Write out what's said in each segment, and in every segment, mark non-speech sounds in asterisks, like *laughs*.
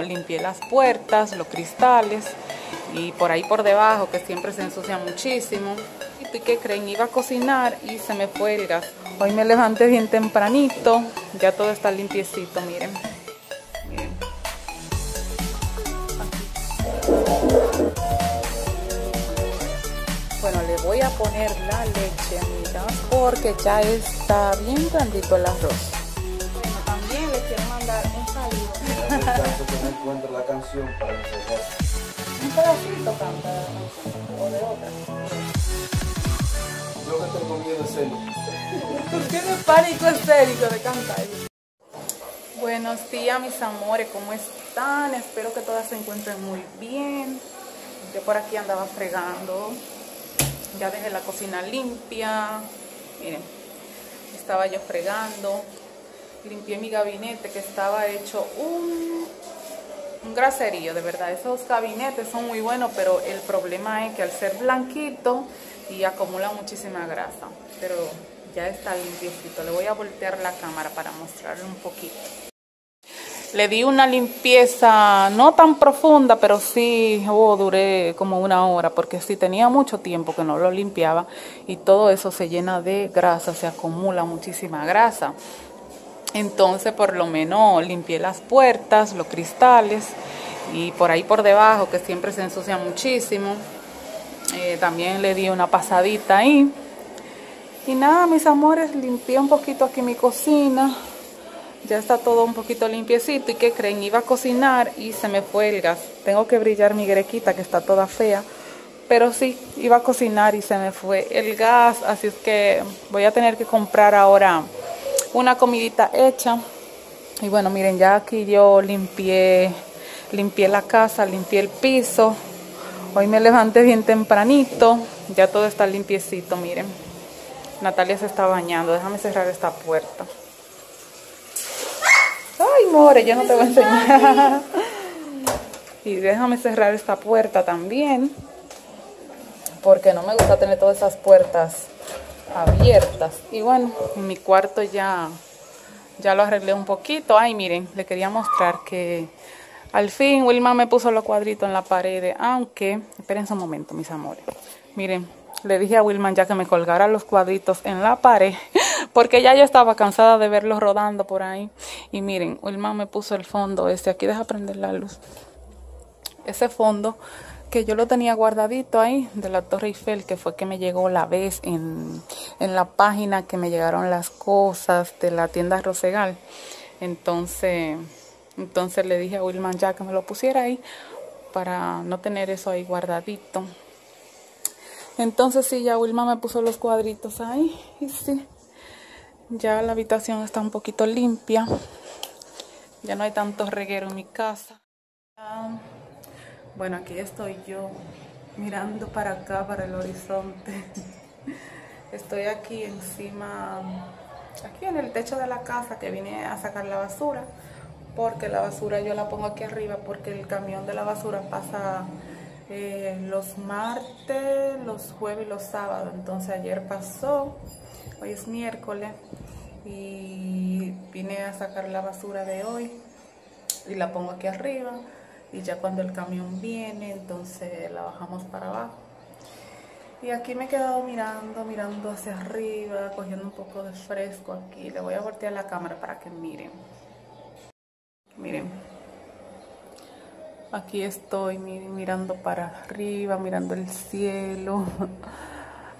Limpié las puertas, los cristales y por ahí por debajo que siempre se ensucia muchísimo. ¿Y qué creen? Iba a cocinar y se me fue el gas. Hoy me levanté bien tempranito, ya todo está limpiecito, miren. Bueno, le voy a poner la leche, amigas, porque ya está bien blandito el arroz. Que no encuentro la canción para enseñar. Un pedacito canta o de otra. Yo que tengo miedo de. ¿Por qué de pánico escénico de cantar? Buenos días, mis amores, ¿cómo están? Espero que todas se encuentren muy bien. Yo por aquí andaba fregando. Ya dejé la cocina limpia. Miren, estaba yo fregando. Limpié mi gabinete que estaba hecho un, un graserío, de verdad. Esos gabinetes son muy buenos, pero el problema es que al ser blanquito y acumula muchísima grasa. Pero ya está limpiecito. Le voy a voltear la cámara para mostrarle un poquito. Le di una limpieza no tan profunda, pero sí oh, duré como una hora, porque sí tenía mucho tiempo que no lo limpiaba y todo eso se llena de grasa, se acumula muchísima grasa. Entonces por lo menos limpié las puertas, los cristales y por ahí por debajo que siempre se ensucia muchísimo. Eh, también le di una pasadita ahí. Y nada, mis amores, limpié un poquito aquí mi cocina. Ya está todo un poquito limpiecito. ¿Y qué creen? Iba a cocinar y se me fue el gas. Tengo que brillar mi grequita que está toda fea. Pero sí, iba a cocinar y se me fue el gas. Así es que voy a tener que comprar ahora una comidita hecha. Y bueno, miren, ya aquí yo limpié, limpié la casa, limpié el piso. Hoy me levanté bien tempranito. Ya todo está limpiecito, miren. Natalia se está bañando. Déjame cerrar esta puerta. Ay, more, yo no te voy a enseñar. Y déjame cerrar esta puerta también. Porque no me gusta tener todas esas puertas abiertas. Y bueno, en mi cuarto ya, ya lo arreglé un poquito. Ay, miren, le quería mostrar que al fin Wilma me puso los cuadritos en la pared. Aunque, esperen un momento, mis amores. Miren, le dije a Wilman ya que me colgara los cuadritos en la pared, *laughs* porque ya yo estaba cansada de verlos rodando por ahí. Y miren, Wilman me puso el fondo este, aquí deja prender la luz. Ese fondo que yo lo tenía guardadito ahí de la Torre Eiffel, que fue que me llegó la vez en, en la página que me llegaron las cosas de la tienda Rosegal. Entonces, entonces le dije a Wilman ya que me lo pusiera ahí para no tener eso ahí guardadito. Entonces sí, ya Wilma me puso los cuadritos ahí. Y sí, ya la habitación está un poquito limpia. Ya no hay tanto reguero en mi casa. Bueno, aquí estoy yo mirando para acá, para el horizonte. Estoy aquí encima, aquí en el techo de la casa que vine a sacar la basura. Porque la basura yo la pongo aquí arriba porque el camión de la basura pasa eh, los martes, los jueves y los sábados. Entonces ayer pasó, hoy es miércoles y vine a sacar la basura de hoy y la pongo aquí arriba y ya cuando el camión viene entonces la bajamos para abajo. Y aquí me he quedado mirando, mirando hacia arriba, cogiendo un poco de fresco aquí. Le voy a voltear la cámara para que miren. Miren. Aquí estoy mirando para arriba, mirando el cielo. *laughs*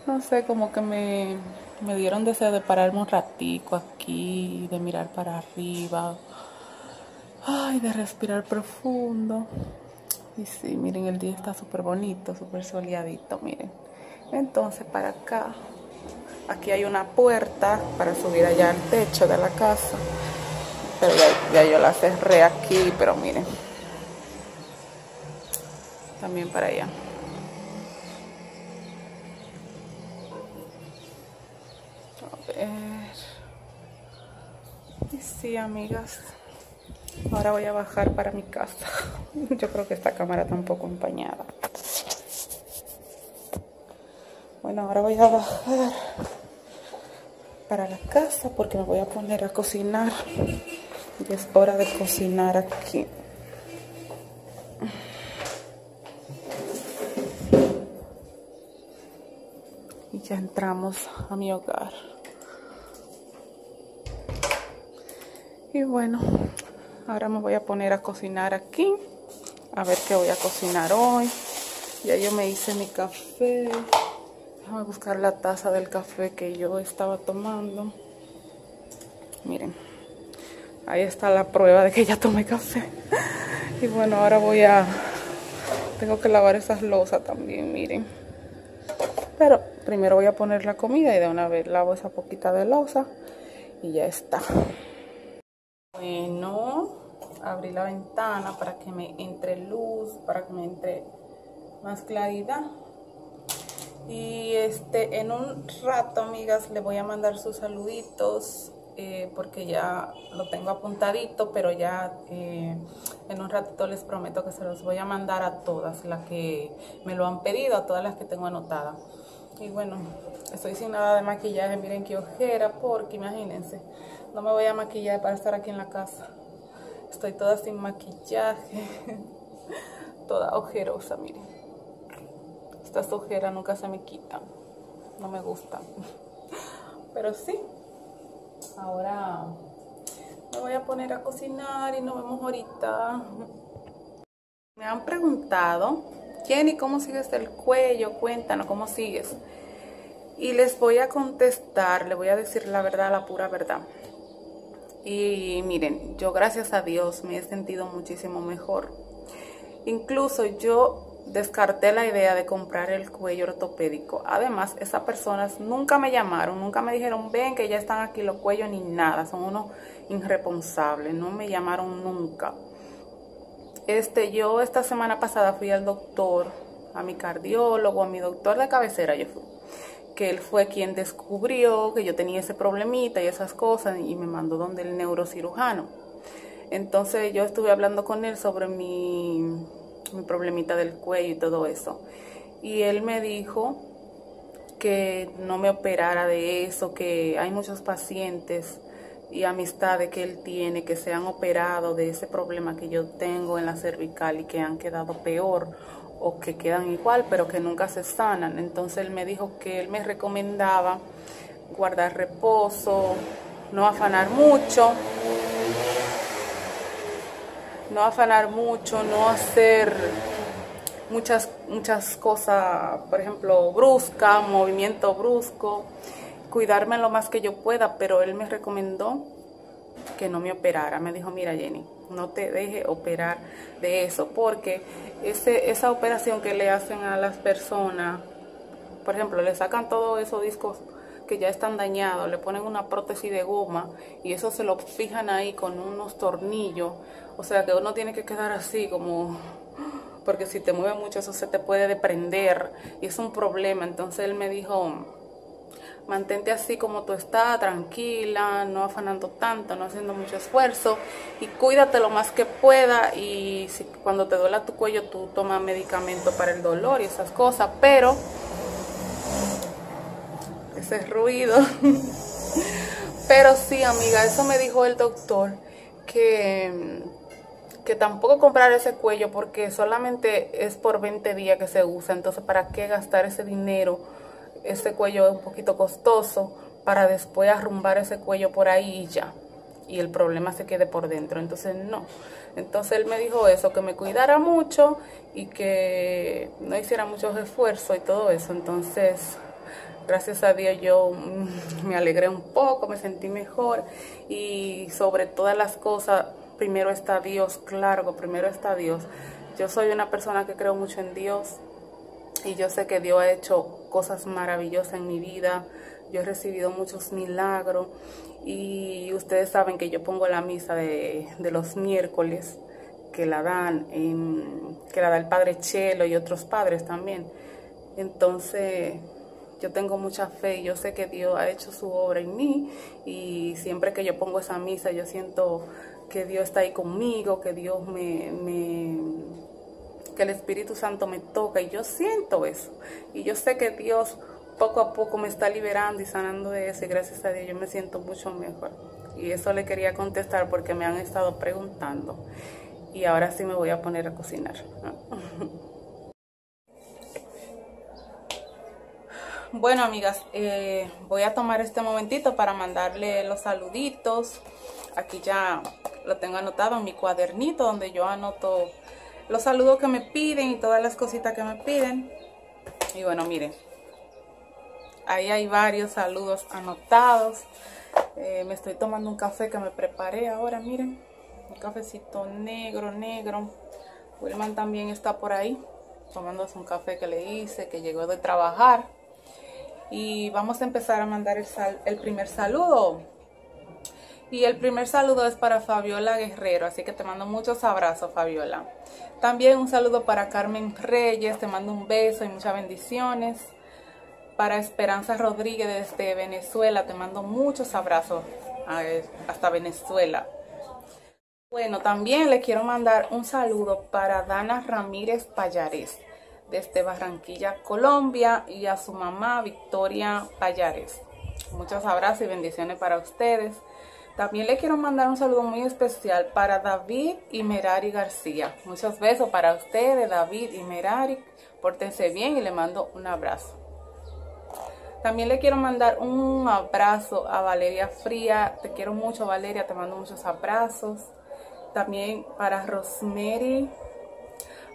No sé, como que me, me dieron deseo de pararme un ratico aquí, de mirar para arriba. Ay, de respirar profundo. Y sí, miren, el día está súper bonito, súper soleadito, miren. Entonces, para acá, aquí hay una puerta para subir allá al techo de la casa. Pero ya, ya yo la cerré aquí, pero miren también para allá. A ver. Y sí, amigas. Ahora voy a bajar para mi casa. *laughs* Yo creo que esta cámara está un poco empañada. Bueno, ahora voy a bajar para la casa porque me voy a poner a cocinar. Y es hora de cocinar aquí. Y ya entramos a mi hogar. Y bueno, ahora me voy a poner a cocinar aquí. A ver qué voy a cocinar hoy. Ya yo me hice mi café. Déjame buscar la taza del café que yo estaba tomando. Miren, ahí está la prueba de que ya tomé café. *laughs* Y bueno, ahora voy a... Tengo que lavar esas losas también, miren. Pero primero voy a poner la comida y de una vez lavo esa poquita de losa y ya está. Bueno, abrí la ventana para que me entre luz, para que me entre más claridad. Y este, en un rato, amigas, le voy a mandar sus saluditos eh, porque ya lo tengo apuntadito, pero ya eh, en un ratito les prometo que se los voy a mandar a todas las que me lo han pedido, a todas las que tengo anotadas. Y bueno, estoy sin nada de maquillaje, miren qué ojera, porque imagínense, no me voy a maquillar para estar aquí en la casa. Estoy toda sin maquillaje, *laughs* toda ojerosa, miren. Estas ojeras nunca se me quitan, no me gustan. *laughs* Pero sí, Ahora me voy a poner a cocinar y nos vemos ahorita. Me han preguntado, Jenny, ¿cómo sigues el cuello? Cuéntanos, ¿cómo sigues? Y les voy a contestar, le voy a decir la verdad, la pura verdad. Y miren, yo gracias a Dios me he sentido muchísimo mejor. Incluso yo descarté la idea de comprar el cuello ortopédico. Además, esas personas nunca me llamaron, nunca me dijeron, ven que ya están aquí los cuellos ni nada, son unos irresponsables, no me llamaron nunca. Este, yo esta semana pasada fui al doctor, a mi cardiólogo, a mi doctor de cabecera, yo fui, que él fue quien descubrió que yo tenía ese problemita y esas cosas y me mandó donde el neurocirujano. Entonces yo estuve hablando con él sobre mi mi problemita del cuello y todo eso. Y él me dijo que no me operara de eso, que hay muchos pacientes y amistades que él tiene que se han operado de ese problema que yo tengo en la cervical y que han quedado peor que quedan igual pero que nunca se sanan. Entonces él me dijo que él me recomendaba guardar reposo, no afanar mucho no afanar mucho, no hacer muchas, muchas cosas, por ejemplo, brusca, movimiento brusco, cuidarme lo más que yo pueda, pero él me recomendó que no me operara. Me dijo, mira Jenny, no te deje operar de eso, porque ese, esa operación que le hacen a las personas, por ejemplo, le sacan todos esos discos que ya están dañados, le ponen una prótesis de goma y eso se lo fijan ahí con unos tornillos. O sea que uno tiene que quedar así como porque si te mueve mucho eso se te puede deprender y es un problema. Entonces él me dijo, mantente así como tú estás, tranquila, no afanando tanto, no haciendo mucho esfuerzo y cuídate lo más que pueda y si cuando te duela tu cuello tú tomas medicamento para el dolor y esas cosas, pero ese ruido. *laughs* Pero sí, amiga, eso me dijo el doctor, que, que tampoco comprar ese cuello porque solamente es por 20 días que se usa. Entonces, ¿para qué gastar ese dinero? Ese cuello es un poquito costoso para después arrumbar ese cuello por ahí y ya. Y el problema se quede por dentro. Entonces, no. Entonces, él me dijo eso, que me cuidara mucho y que no hiciera muchos esfuerzos y todo eso. Entonces, gracias a Dios yo mm, me alegré un poco, me sentí mejor y sobre todas las cosas, primero está Dios, claro, primero está Dios. Yo soy una persona que creo mucho en Dios y yo sé que Dios ha hecho cosas maravillosas en mi vida. Yo he recibido muchos milagros y ustedes saben que yo pongo la misa de, los miércoles que la dan, en, que la da el Padre Chelo y otros padres también. Entonces, yo tengo mucha fe y yo sé que Dios ha hecho su obra en mí y siempre que yo pongo esa misa yo siento que Dios está ahí conmigo, que Dios me que el Espíritu Santo me toca y yo siento eso y yo sé que Dios poco a poco me está liberando y sanando de eso y gracias a Dios yo me siento mucho mejor y eso le quería contestar porque me han estado preguntando Y ahora sí me voy a poner a cocinar. *laughs* Bueno, amigas, eh, voy a tomar este momentito para mandarle los saluditos. Aquí ya lo tengo anotado en mi cuadernito donde yo anoto los saludos que me piden y todas las cositas que me piden. Y bueno, miren, ahí hay varios saludos anotados. Eh, me estoy tomando un café que me preparé ahora, miren. Un cafecito negro, negro. Wilman también está por ahí tomándose un café que le hice, que llegó de trabajar. Y vamos a empezar a mandar el, el primer saludo. Y el primer saludo es para Fabiola Guerrero, así que te mando muchos abrazos, Fabiola. También un saludo para Carmen Reyes, te mando un beso y muchas bendiciones. Para Esperanza Rodríguez desde Venezuela, te mando muchos abrazos hasta Venezuela. Bueno, también le quiero mandar un saludo para Dana Ramírez Payares desde Barranquilla, Colombia y a su mamá Victoria Payares. Muchos abrazos y bendiciones para ustedes. También le quiero mandar un saludo muy especial para David y Merari García. Muchos besos para ustedes, David y Merari. Pórtense bien y le mando un abrazo. También le quiero mandar un abrazo a Valeria Fría. Te quiero mucho, Valeria. Te mando muchos abrazos. También para Rosemary.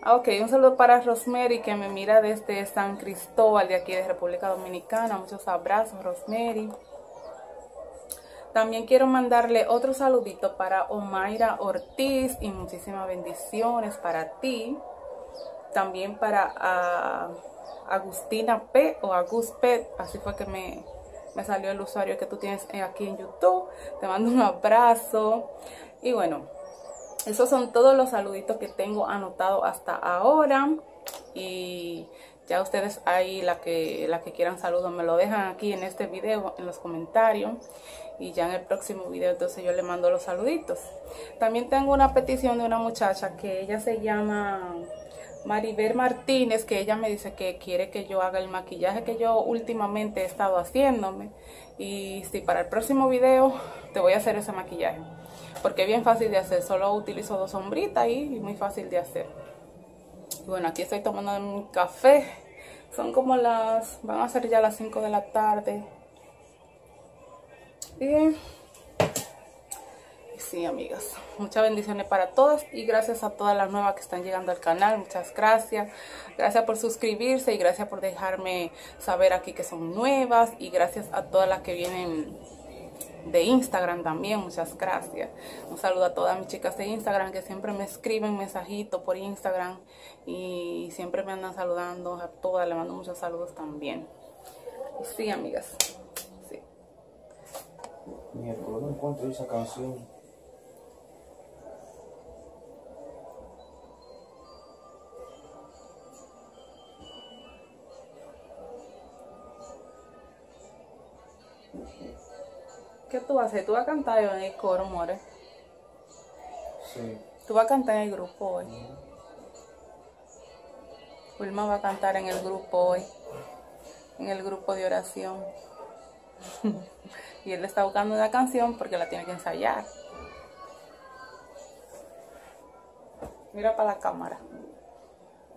Ah, ok, un saludo para Rosemary que me mira desde San Cristóbal de aquí de República Dominicana. Muchos abrazos, Rosemary. También quiero mandarle otro saludito para Omaira Ortiz y muchísimas bendiciones para ti. También para Agustina P o Agus P, así fue que me, me salió el usuario que tú tienes aquí en YouTube. Te mando un abrazo. Y bueno, esos son todos los saluditos que tengo anotado hasta ahora. Y ya ustedes ahí, la que, la que quieran saludos, me lo dejan aquí en este video, en los comentarios y ya en el próximo video entonces yo le mando los saluditos. También tengo una petición de una muchacha que ella se llama Maribel Martínez, que ella me dice que quiere que yo haga el maquillaje que yo últimamente he estado haciéndome. Y si para el próximo video te voy a hacer ese maquillaje. Porque es bien fácil de hacer, solo utilizo dos sombritas y muy fácil de hacer. Bueno, aquí estoy tomando un café. Son como las, van a ser ya las 5 de la tarde. Sí, amigas, muchas bendiciones para todas y gracias a todas las nuevas que están llegando al canal. Muchas gracias. Gracias por suscribirse y gracias por dejarme saber aquí que son nuevas y gracias a todas las que vienen de Instagram también, muchas gracias. Un saludo a todas mis chicas de Instagram que siempre me escriben mensajitos por Instagram y siempre me andan saludando a todas, le mando muchos saludos también. Sí, amigas. Miércoles no encuentro esa canción. ¿Qué tú vas a hacer? ¿Tú vas a cantar en el coro, more? Sí. ¿Tú vas a cantar en el grupo hoy? Wilma va a cantar en el grupo hoy. En el grupo de oración. *laughs* y él está buscando una canción porque la tiene que ensayar. Mira para la cámara.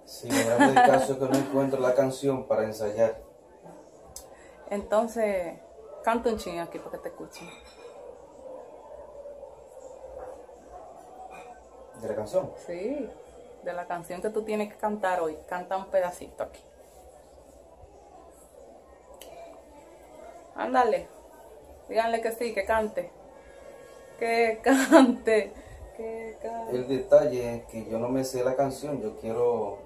Sí, me el caso que no encuentro la canción para ensayar. Entonces, canta un ching aquí para que te escuchen. ¿De la canción? Sí, de la canción que tú tienes que cantar hoy. Canta un pedacito aquí. Ándale. Díganle que sí, que cante. Que *laughs* cante. Que cante. El detalle es que yo no me sé la canción. Yo quiero.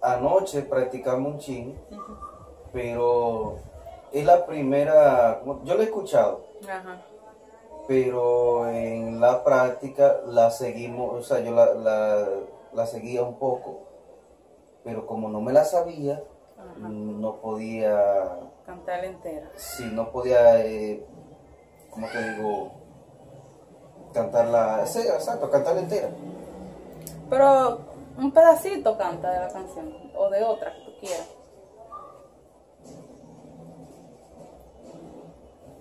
Anoche practicamos un ching, pero es la primera. Yo la he escuchado. Ajá. Pero en la práctica la seguimos, o sea, yo la, la, la seguía un poco, pero como no me la sabía, no podía Cantar entera. Sí, no podía, eh, ¿cómo te digo? Cantarla, sí, exacto, cantarla entera. Pero un pedacito canta de la canción, o de otra que tú quieras.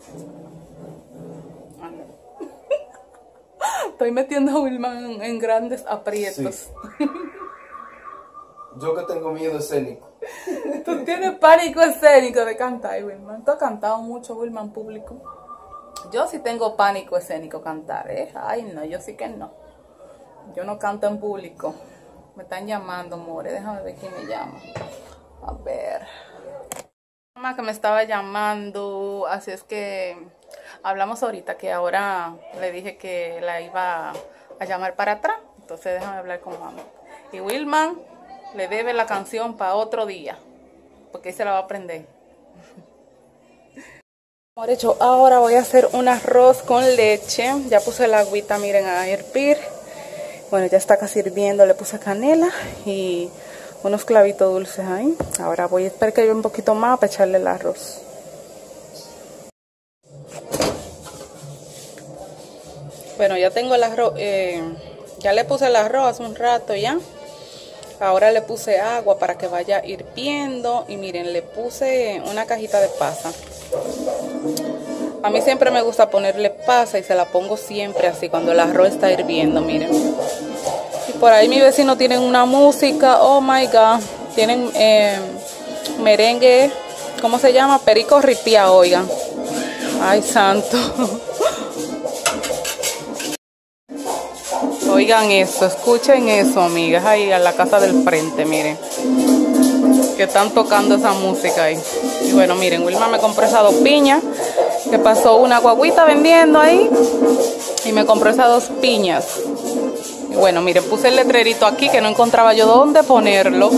*laughs* Estoy metiendo a Wilman en, grandes aprietos. *laughs* Yo que tengo miedo escénico. Tú tienes pánico escénico de cantar, Wilman. Tú has cantado mucho, Wilman, público. Yo sí tengo pánico escénico cantar, ¿eh? Ay, no, yo sí que no. Yo no canto en público. Me están llamando, more. Déjame ver quién me llama. A ver. Mamá que me estaba llamando, así es que hablamos ahorita que ahora le dije que la iba a llamar para atrás. Entonces déjame hablar con mamá. Y Wilman le debe la canción para otro día, porque ahí se la va a aprender. *laughs* hecho, ahora voy a hacer un arroz con leche. Ya puse la agüita, miren, a hervir. Bueno, ya está casi hirviendo. Le puse canela y unos clavitos dulces ahí. Ahora voy a esperar que lleve un poquito más para echarle el arroz. Bueno, ya tengo el arroz. Eh, ya le puse el arroz hace un rato ya. Ahora le puse agua para que vaya hirviendo. Y miren, le puse una cajita de pasa. A mí siempre me gusta ponerle pasa y se la pongo siempre así cuando el arroz está hirviendo, miren. Y por ahí mi vecino tienen una música, oh my god, tienen eh, merengue, ¿cómo se llama? Perico ripia, oigan. Ay, santo. *laughs* Oigan eso, escuchen eso, amigas, ahí a la casa del frente, miren. Que están tocando esa música ahí. Y bueno, miren, Wilma me compró esas dos piñas que pasó una guaguita vendiendo ahí y me compró esas dos piñas. Y bueno, miren, puse el letrerito aquí que no encontraba yo dónde ponerlo.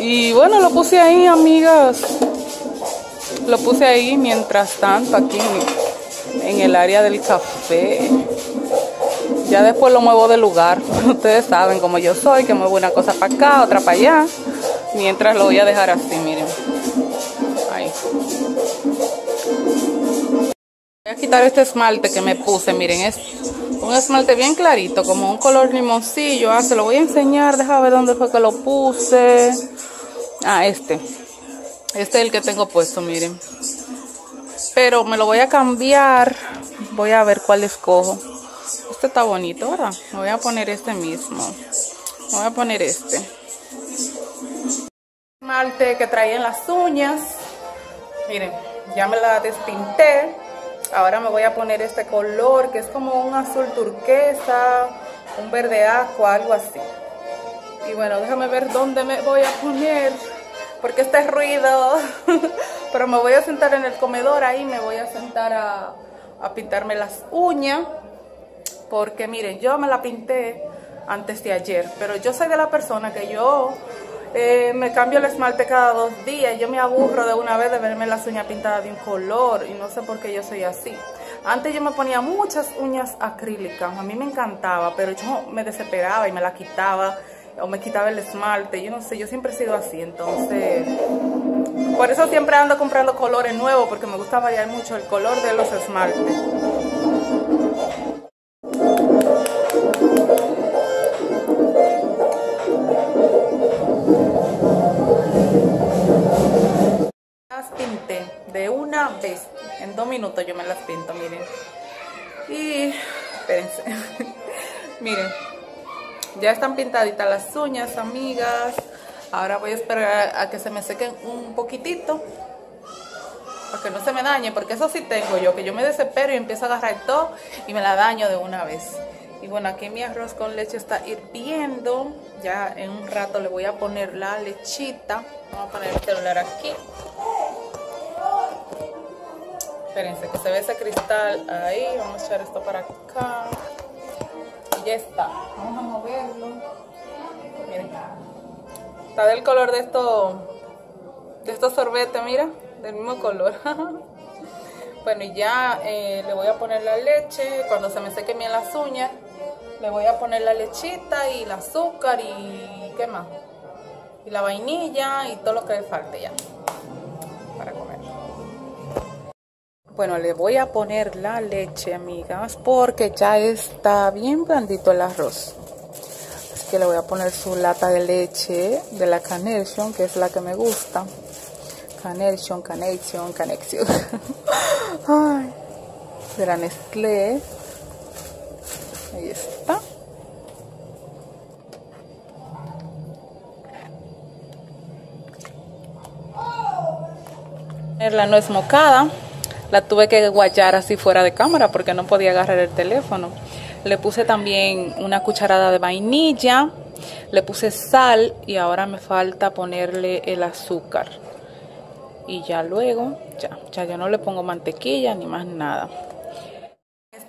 Y bueno, lo puse ahí, amigas. Lo puse ahí mientras tanto aquí en el área del café. Ya después lo muevo de lugar. *laughs* Ustedes saben cómo yo soy, que muevo una cosa para acá, otra para allá. Mientras lo voy a dejar así, miren. Voy a quitar este esmalte que me puse, miren, es un esmalte bien clarito, como un color limoncillo. Ah, se lo voy a enseñar, déjame ver dónde fue que lo puse. Ah, este. Este es el que tengo puesto, miren. Pero me lo voy a cambiar. Voy a ver cuál escojo. Este está bonito, ¿verdad? Me voy a poner este mismo. Voy a poner este. Esmalte que traía en las uñas. Miren, ya me la despinté. Ahora me voy a poner este color que es como un azul turquesa, un verde agua, algo así. Y bueno, déjame ver dónde me voy a poner, porque este ruido. *laughs* Pero me voy a sentar en el comedor, ahí me voy a sentar a, a pintarme las uñas. Porque miren, yo me la pinté antes de ayer, pero yo soy de la persona que yo eh, me cambio el esmalte cada dos días. Yo me aburro de una vez de verme las uñas pintadas de un color y no sé por qué yo soy así. Antes yo me ponía muchas uñas acrílicas, a mí me encantaba, pero yo me desesperaba y me la quitaba o me quitaba el esmalte. Yo no sé, yo siempre he sido así, entonces... Por eso siempre ando comprando colores nuevos porque me gusta variar mucho el color de los esmaltes. En dos minutos yo me las pinto, miren. Y espérense. *laughs* miren. Ya están pintaditas las uñas, amigas. Ahora voy a esperar a que se me sequen un poquitito. Para que no se me dañe. Porque eso sí tengo yo. Que yo me desespero y empiezo a agarrar todo. Y me la daño de una vez. Y bueno, aquí mi arroz con leche está hirviendo. Ya en un rato le voy a poner la lechita. Vamos a poner el celular aquí. Espérense que se ve ese cristal ahí. Vamos a echar esto para acá. Y ya está. Vamos a moverlo. Miren. Está del color de esto, de estos sorbetes, mira. Del mismo color. *laughs* bueno, y ya eh, le voy a poner la leche. Cuando se me sequen bien las uñas, le voy a poner la lechita y el azúcar y ¿qué más? Y la vainilla y todo lo que le falte ya. Bueno, le voy a poner la leche, amigas, porque ya está bien blandito el arroz. Así que le voy a poner su lata de leche de la Carnation, que es la que me gusta. Carnation, Carnation, Carnation. *laughs* Ay, la Nestlé. Ahí está. La nuez mocada la tuve que guayar así fuera de cámara porque no podía agarrar el teléfono. Le puse también una cucharada de vainilla, le puse sal y ahora me falta ponerle el azúcar. Y ya luego, ya, ya yo no le pongo mantequilla ni más nada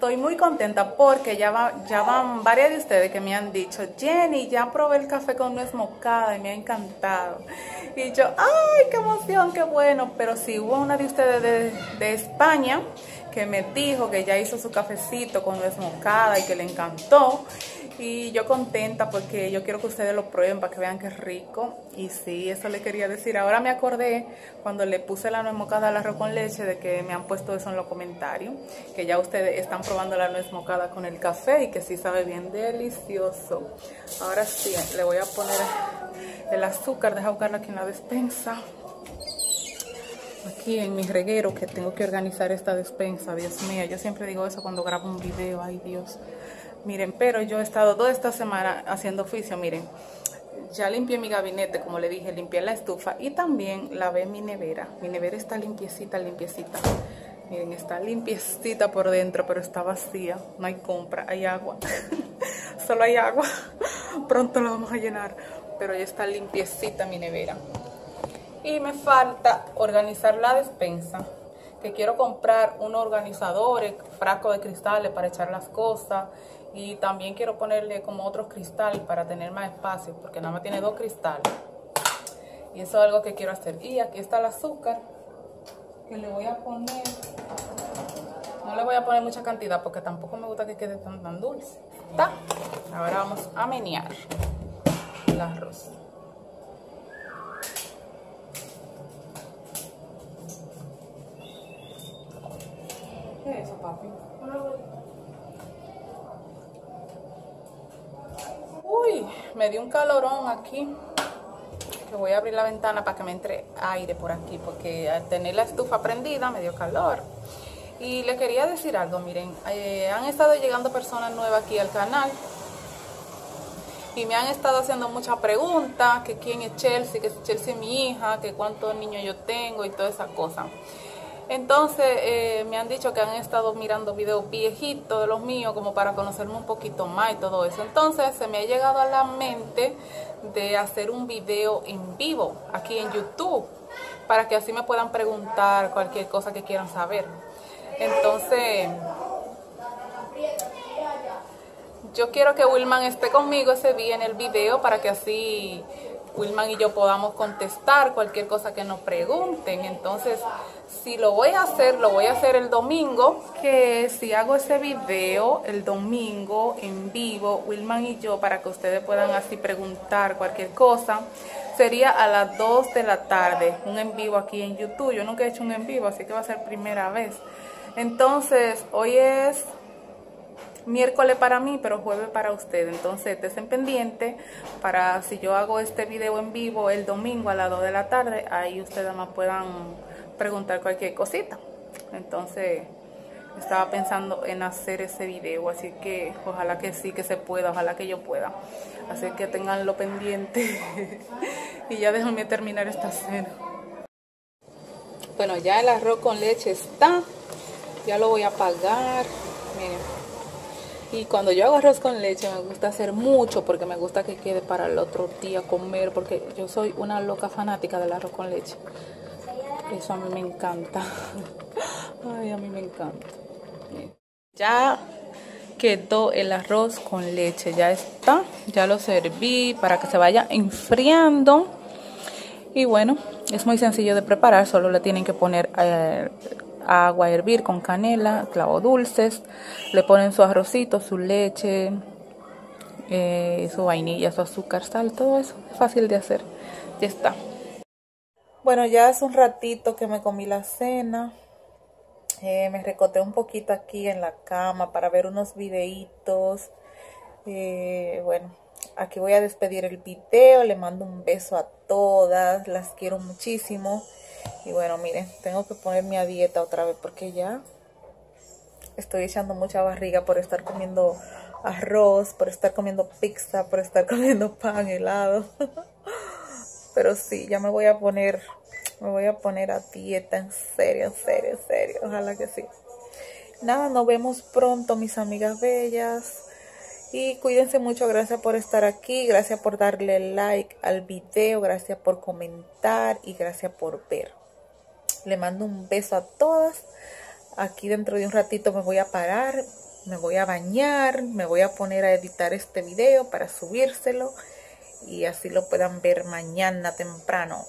estoy muy contenta porque ya, va, ya van varias de ustedes que me han dicho, Jenny, ya probé el café con nuez moscada y me ha encantado. Y yo, ay, qué emoción, qué bueno. Pero si hubo una de ustedes de, de España que me dijo que ya hizo su cafecito con nuez moscada y que le encantó. Y yo contenta porque yo quiero que ustedes lo prueben para que vean que es rico. Y sí, eso le quería decir. Ahora me acordé cuando le puse la nuez moscada al arroz con leche de que me han puesto eso en los comentarios. Que ya ustedes están probando la nuez moscada con el café y que sí sabe bien delicioso. Ahora sí, le voy a poner el azúcar. Deja buscarla aquí en la despensa. Aquí en mi reguero que tengo que organizar esta despensa. Dios mío, yo siempre digo eso cuando grabo un video. Ay, Dios. Miren, pero yo he estado toda esta semana haciendo oficio, miren. Ya limpié mi gabinete, como le dije, limpié la estufa y también lavé mi nevera. Mi nevera está limpiecita, limpiecita. Miren, está limpiecita por dentro, pero está vacía. No hay compra, hay agua. *laughs* Solo hay agua. *laughs* Pronto la vamos a llenar. Pero ya está limpiecita mi nevera. Y me falta organizar la despensa que quiero comprar unos organizadores, frasco de cristales para echar las cosas y también quiero ponerle como otros cristales para tener más espacio porque nada más tiene dos cristales y eso es algo que quiero hacer y aquí está el azúcar que le voy a poner no le voy a poner mucha cantidad porque tampoco me gusta que quede tan, tan dulce ¿Está? ahora vamos a menear el arroz ¿Qué es eso, papi? Me dio un calorón aquí. Que voy a abrir la ventana para que me entre aire por aquí, porque al tener la estufa prendida me dio calor. Y le quería decir algo, miren, eh, han estado llegando personas nuevas aquí al canal y me han estado haciendo muchas preguntas, que quién es Chelsea, que es Chelsea mi hija, que cuántos niños yo tengo y todas esas cosas. Entonces eh, me han dicho que han estado mirando videos viejitos de los míos como para conocerme un poquito más y todo eso. Entonces se me ha llegado a la mente de hacer un video en vivo aquí en YouTube para que así me puedan preguntar cualquier cosa que quieran saber. Entonces yo quiero que Wilman esté conmigo ese día en el video para que así Wilman y yo podamos contestar cualquier cosa que nos pregunten. Entonces, si lo voy a hacer, lo voy a hacer el domingo. Que si hago ese video el domingo en vivo, Wilman y yo, para que ustedes puedan así preguntar cualquier cosa, sería a las 2 de la tarde, un en vivo aquí en YouTube. Yo nunca he hecho un en vivo, así que va a ser primera vez. Entonces, hoy es miércoles para mí, pero jueves para usted. Entonces, estén pendiente para si yo hago este video en vivo el domingo a las 2 de la tarde, ahí ustedes me puedan preguntar cualquier cosita. Entonces, estaba pensando en hacer ese video, así que ojalá que sí, que se pueda, ojalá que yo pueda. Así que tenganlo pendiente *laughs* y ya déjenme terminar esta cena. Bueno, ya el arroz con leche está, ya lo voy a apagar. Miren. Y cuando yo hago arroz con leche me gusta hacer mucho porque me gusta que quede para el otro día comer porque yo soy una loca fanática del arroz con leche. Eso a mí me encanta. *laughs* Ay, a mí me encanta. Ya quedó el arroz con leche, ya está. Ya lo serví para que se vaya enfriando. Y bueno, es muy sencillo de preparar, solo le tienen que poner eh, agua a hervir con canela, clavos dulces, le ponen su arrocito, su leche, eh, su vainilla, su azúcar, sal, todo eso, es fácil de hacer, ya está. Bueno, ya hace un ratito que me comí la cena, eh, me recoté un poquito aquí en la cama para ver unos videitos, eh, bueno, aquí voy a despedir el video, le mando un beso a todas, las quiero muchísimo. Y bueno, miren, tengo que ponerme a dieta otra vez porque ya estoy echando mucha barriga por estar comiendo arroz, por estar comiendo pizza, por estar *laughs* comiendo pan, helado. Pero sí, ya me voy a poner, me voy a poner a dieta, en serio, en serio, en serio. Ojalá que sí. Nada, nos vemos pronto, mis amigas bellas. Y cuídense mucho, gracias por estar aquí, gracias por darle like al video, gracias por comentar y gracias por ver. Le mando un beso a todas. Aquí dentro de un ratito me voy a parar, me voy a bañar, me voy a poner a editar este video para subírselo y así lo puedan ver mañana temprano.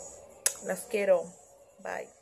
Las quiero. Bye.